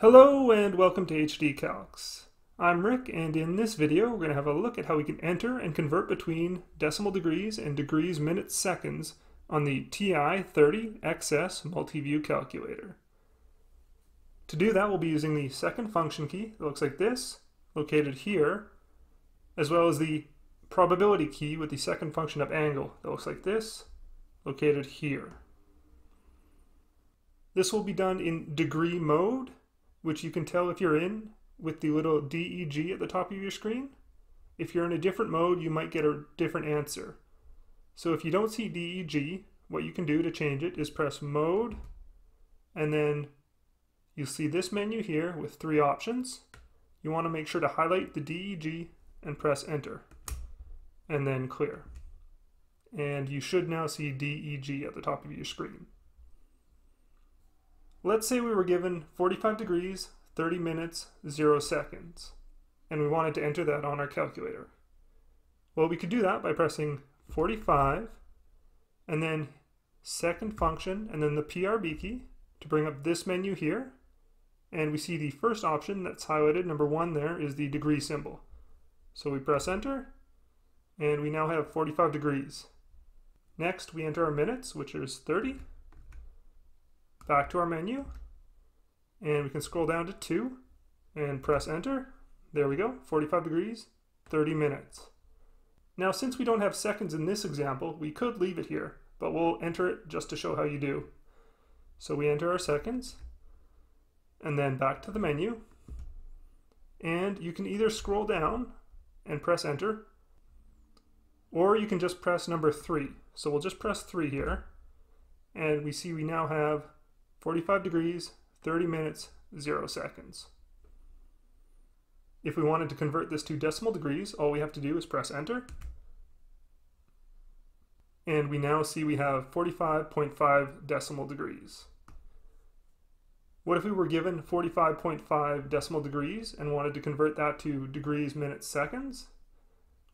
Hello and welcome to HD Calcs. I'm Rick and in this video we're going to have a look at how we can enter and convert between decimal degrees and degrees minutes seconds on the TI-30XS Multiview calculator. To do that we'll be using the second function key that looks like this, located here, as well as the probability key with the second function of angle that looks like this, located here. This will be done in degree mode which you can tell if you're in with the little DEG at the top of your screen. If you're in a different mode, you might get a different answer. So if you don't see DEG, what you can do to change it is press mode, and then you see this menu here with three options. You want to make sure to highlight the DEG and press enter, and then clear. And you should now see DEG at the top of your screen. Let's say we were given 45 degrees, 30 minutes, 0 seconds, and we wanted to enter that on our calculator. Well, we could do that by pressing 45, and then second function, and then the PRB key to bring up this menu here. And we see the first option that's highlighted, number one there, is the degree symbol. So we press enter, and we now have 45 degrees. Next, we enter our minutes, which is 30 back to our menu and we can scroll down to 2 and press enter. There we go, 45 degrees, 30 minutes. Now since we don't have seconds in this example, we could leave it here, but we'll enter it just to show how you do. So we enter our seconds, and then back to the menu, and you can either scroll down and press enter, or you can just press number 3. So we'll just press 3 here, and we see we now have 45 degrees, 30 minutes, 0 seconds. If we wanted to convert this to decimal degrees, all we have to do is press enter. And we now see we have 45.5 decimal degrees. What if we were given 45.5 decimal degrees and wanted to convert that to degrees, minutes, seconds?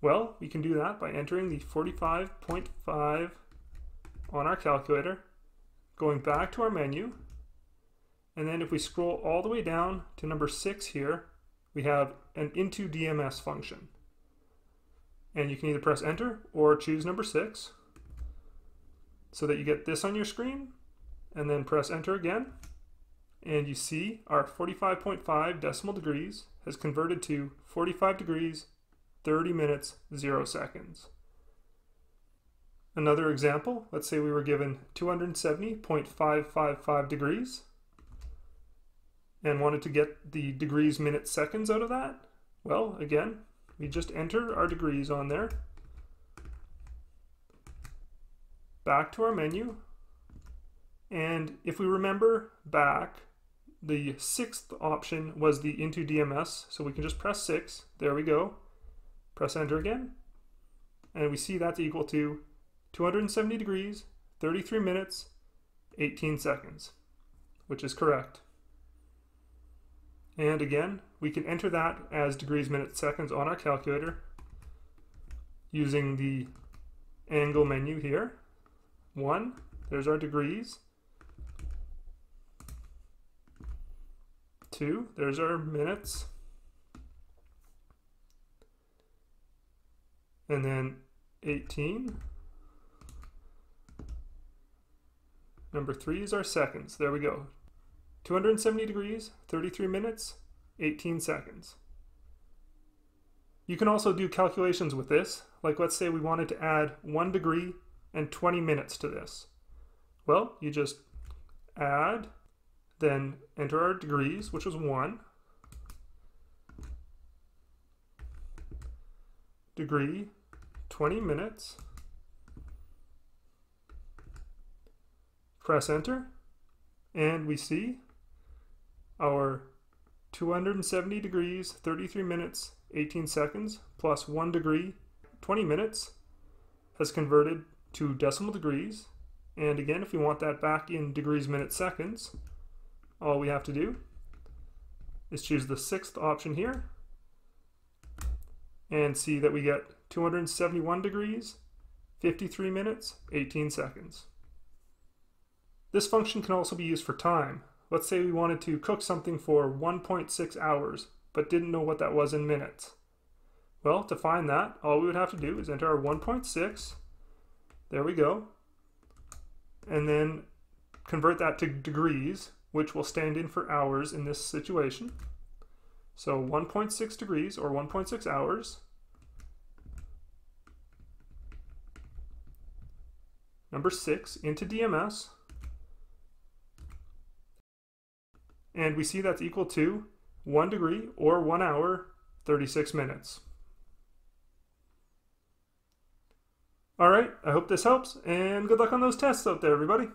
Well, we can do that by entering the 45.5 on our calculator going back to our menu, and then if we scroll all the way down to number six here, we have an into DMS function. And you can either press enter or choose number six so that you get this on your screen and then press enter again. And you see our 45.5 decimal degrees has converted to 45 degrees, 30 minutes, 0 seconds. Another example, let's say we were given 270.555 degrees and wanted to get the degrees, minutes, seconds out of that. Well, again, we just enter our degrees on there. Back to our menu. And if we remember back, the sixth option was the into DMS. So we can just press six. There we go. Press enter again. And we see that's equal to 270 degrees, 33 minutes, 18 seconds, which is correct. And again, we can enter that as degrees, minutes, seconds on our calculator using the angle menu here. One, there's our degrees. Two, there's our minutes. And then 18, Number three is our seconds. There we go. 270 degrees, 33 minutes, 18 seconds. You can also do calculations with this, like let's say we wanted to add 1 degree and 20 minutes to this. Well, you just add, then enter our degrees, which was 1, degree, 20 minutes, Press enter and we see our 270 degrees, 33 minutes, 18 seconds plus 1 degree, 20 minutes has converted to decimal degrees. And again, if we want that back in degrees, minutes, seconds, all we have to do is choose the sixth option here and see that we get 271 degrees, 53 minutes, 18 seconds. This function can also be used for time. Let's say we wanted to cook something for 1.6 hours, but didn't know what that was in minutes. Well, to find that, all we would have to do is enter our 1.6. There we go. And then convert that to degrees, which will stand in for hours in this situation. So 1.6 degrees or 1.6 hours. Number six into DMS. And we see that's equal to one degree or one hour, 36 minutes. All right, I hope this helps, and good luck on those tests out there, everybody.